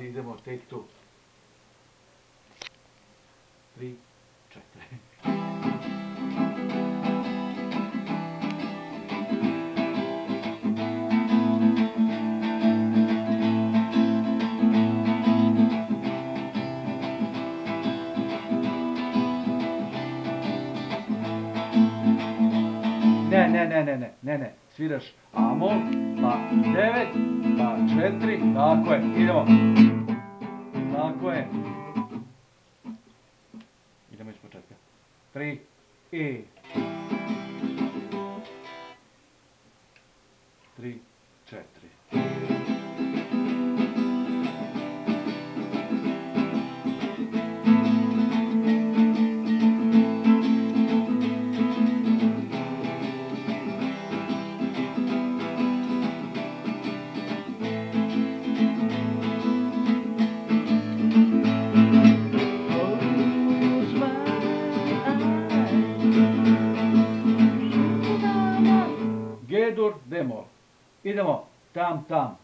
Idemo, tek tu. Tri, četiri. Ne, ne, ne, ne, ne, ne, ne, sviraš amol, pa devet, četiri, tako je, idemo. Tako je. Idemo iz početka. Tri, i... Tri, četiri. Eyes. Gedur bemol. Idemo tam tam.